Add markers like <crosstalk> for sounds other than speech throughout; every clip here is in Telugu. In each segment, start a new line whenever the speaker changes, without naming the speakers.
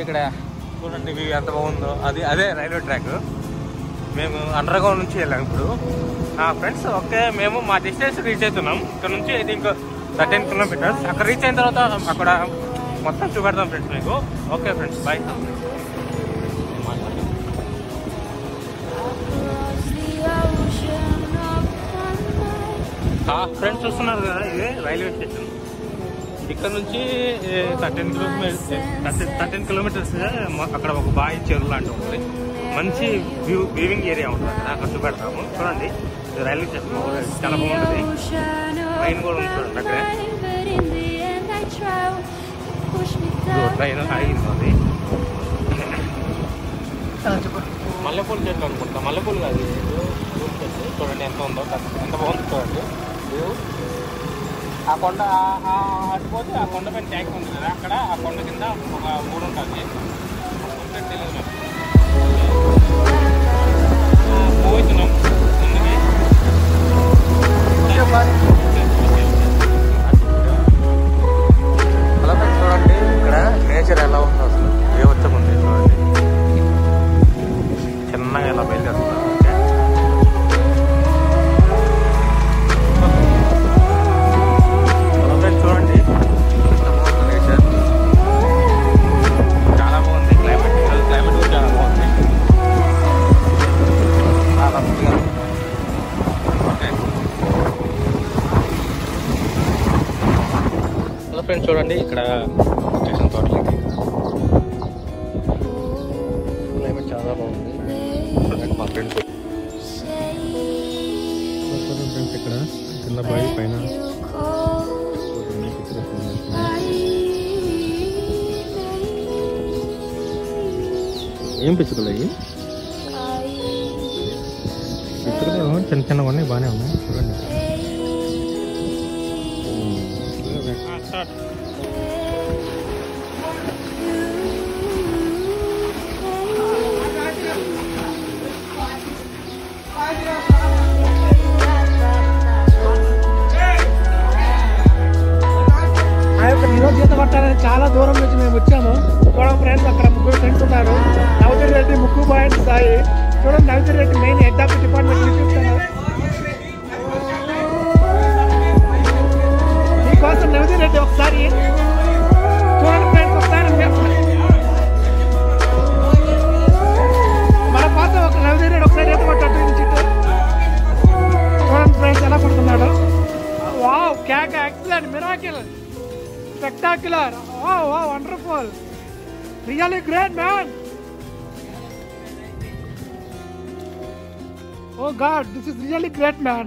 చూడండి ఇక్కడ చూడండి వ్యూ ఎంత బాగుందో. అది అదే రైల్వే ట్రాక్. మేము అండర్ గ్రౌండ్ నుంచి వెళ్ళాం ఇప్పుడు. ఫ్రెండ్స్ ఓకే మేము మా డిస్టెన్స్ రీచ్ అవుతున్నాం. ఇక్కడ నుంచి ఐ ఇంకో థర్టీన్ కిలోమీటర్స్. అక్కడ రీచ్ అయిన తర్వాత అక్కడ మొత్తం చూపెడతాం ఫ్రెండ్స్ మీకు. ఓకే ఫ్రెండ్స్ బాయ్ ఫ్రెండ్స్ చూస్తున్నారు కదా ఇది రైల్వే స్టేషన్. ఇక్కడ నుంచి థర్టీన్ కిలోమీటర్స్ థర్టీన్ కిలోమీటర్స్ అక్కడ ఒక బావి చెరువు లాంటి ఉంటుంది మంచి వ్యూ వ్యూవింగ్ ఏరియా ఉంటుంది అక్కడ అక్కడ చూపెడతాము. చూడండి రైల్వే స్టేషన్. చాలా బాగుంటుంది. ట్రైన్ కూడా ఉంది చూడండి అక్కడే. ట్రైన్ ఆగింది మల్లెపూలు చెట్లు అనుకుంటా. మల్లెపూలు కాదు. చూడండి ఎంత ఉందో ఎంత బాగుంది చూడండి. వ్యూ ఆ కొండ ఆ అటుపోతే ఆ కొండ పైన ట్యాంక్ ఉంది కదా అక్కడ ఆ కొండ కింద ఒక మూడు ఉంటుంది తెలియదు ఫ్రెండ్స్ చూడండి ఇక్కడ స్టేషన్ తోటలకి క్లైమేట్ చాలా బాగుంది. చూడండి మా ఫ్రెండ్స్ ఫ్రెండ్స్ ఇక్కడ కింద బావి పైన. ఏం పిచ్చుకలు అయ్యి? పిచ్చుకలు చిన్న చిన్నగా ఉన్నాయి బాగానే ఉన్నాయి. చూడండి.
ఆ పట్టాలని చాలా దూరం నుంచి మేము వచ్చాము. చూడండి ఫ్రెండ్స్ అక్కడ ముగ్గురు ఫ్రెండ్స్ ఉన్నారు. నవదీర్ రెడ్డి ముక్కు పాయింట్ సాయి. చూడండి Navadheer Reddy main head of department wow క్యాక్ excellent miracle spectacular. Oh, wow, wonderful. Really great, man. Oh God, this is really great, man.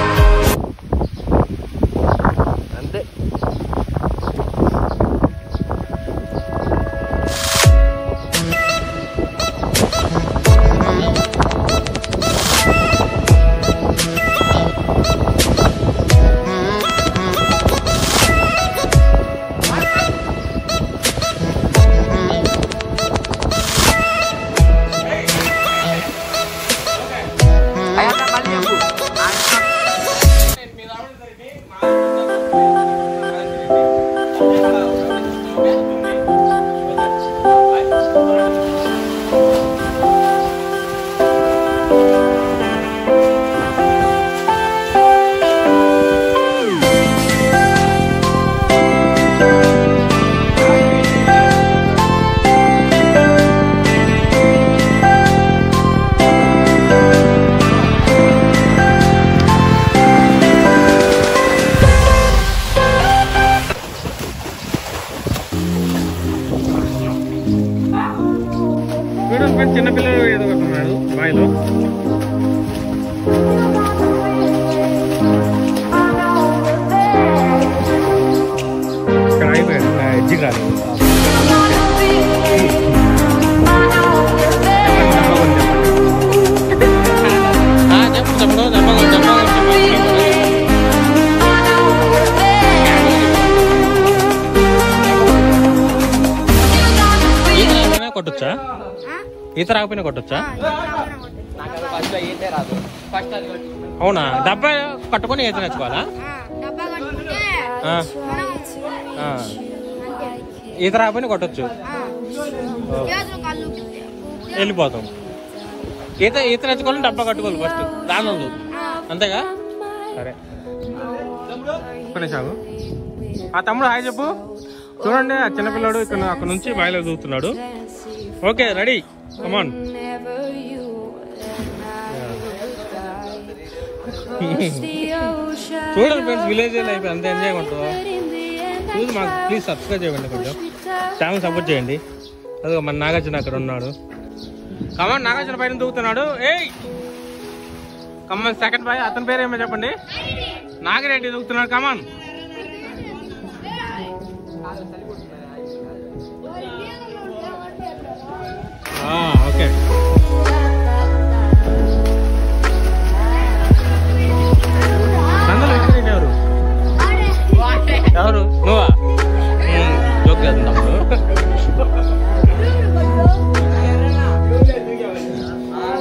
చూడండి ఫ్రెండ్స్ చిన్నపిల్లలు ఏదో కొట్టున్నాడు బాయిలో ఇక్కడ అయిపోయాడు ఎడ్జికి ఈత రాకపోయినా కొట్టొచ్చా? అవునా? డబ్బా కట్టుకొని ఈత నేర్చుకోవాలా? ఈత రాకపోయినా కొట్టొచ్చు. వెళ్ళిపోతాం. ఈత ఈత నేర్చుకోవాలని డబ్బా కట్టుకోవాలి ఫస్ట్ రానోళ్ళు అంతేగా? సరే. కొన్ని సాగు. ఆ తమ్ముడు హాయ్ చెప్పు. చూడండి ఆ చిన్నపిల్లాడు ఇక్కడ అక్కడ నుంచి బాయిలో దూకుతున్నాడు. Okay ready. కమాన్ <laughs> చూడండి ఫ్రెండ్స్ విలేజ్ లైఫ్ అంత ఎంజాయ్ ఉంటుందో. చూసి మాకు ప్లీజ్ సబ్స్క్రైబ్ చేయండి కొంచెం ఛానల్ సపోర్ట్ చేయండి. అదిగో మన నాగార్జున అక్కడ ఉన్నాడు. కమాన్ నాగార్జున పైన దూకుతున్నాడు. ఏయ్! కమాన్ సెకండ్ బాయ్ అతని పేరు ఏమో చెప్పండి. నాగిరెడ్డి. దూకుతున్నాడు. కమాన్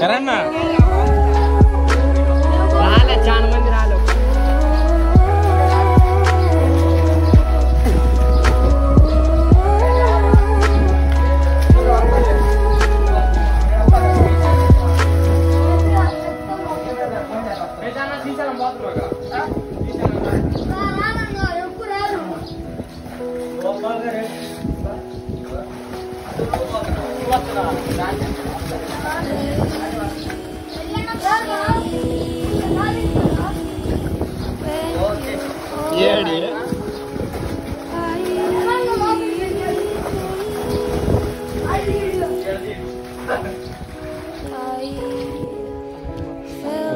करण ना राहिलं छान मंदिर आलो
Thank you. రాలేదు
ఏడి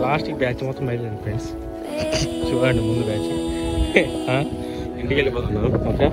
లాస్ట్ బ్యాచ్ మొత్తం బయలుదేరింది ఫ్రెండ్స్ చూడండి ముందు బ్యాచ్ ఇంటికి వెళ్ళిపోతున్నాం ఓకే